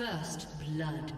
First blood.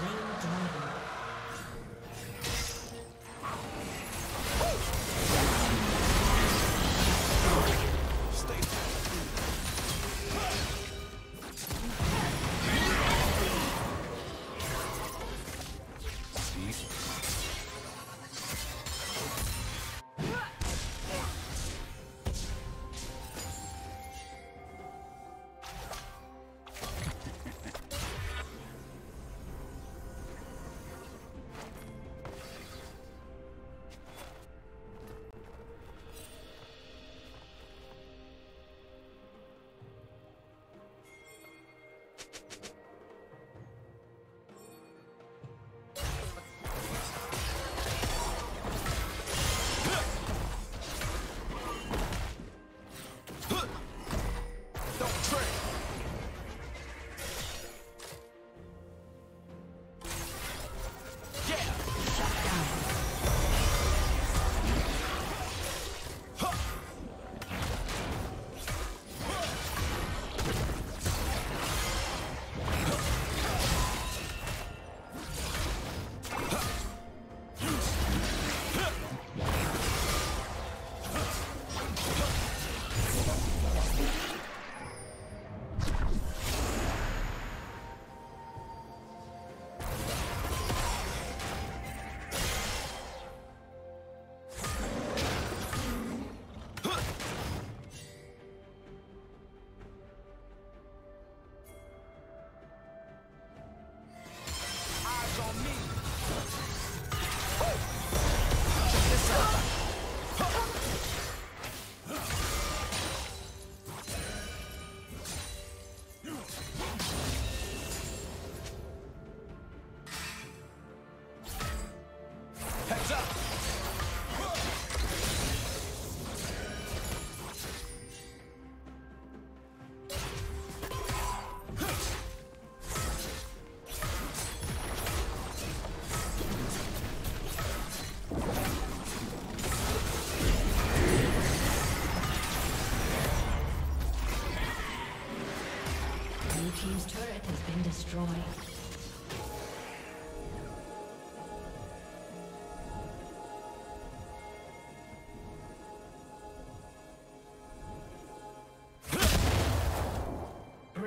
Team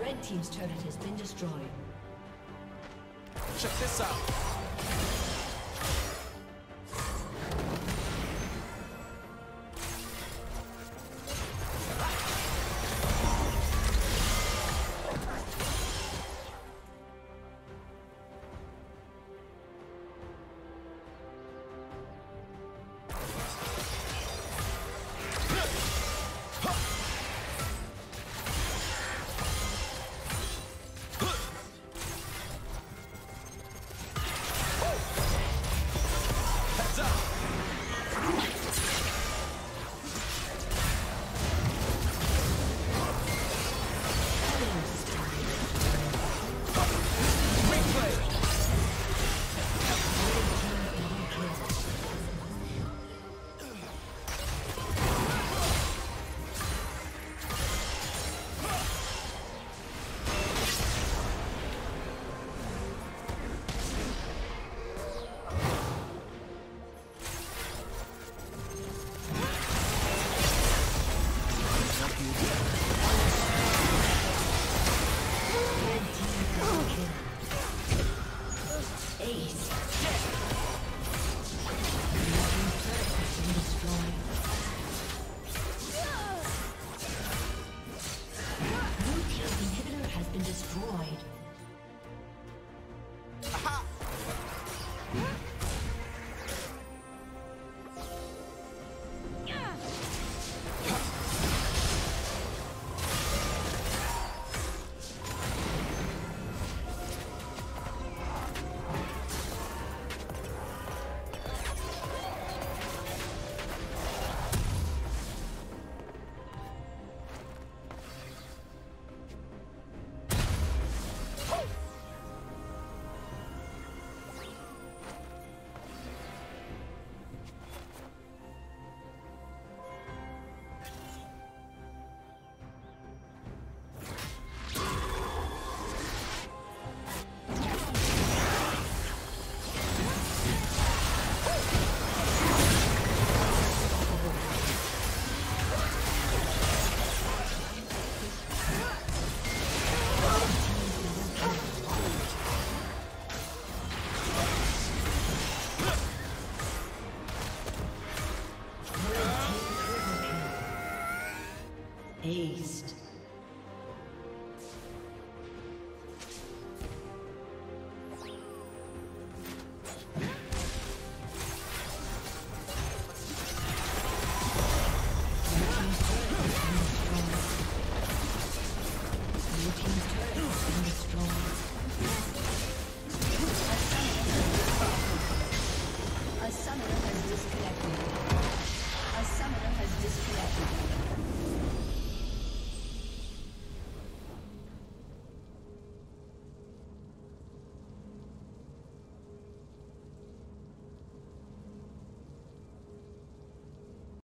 Red Team's turret has been destroyed. Check this out.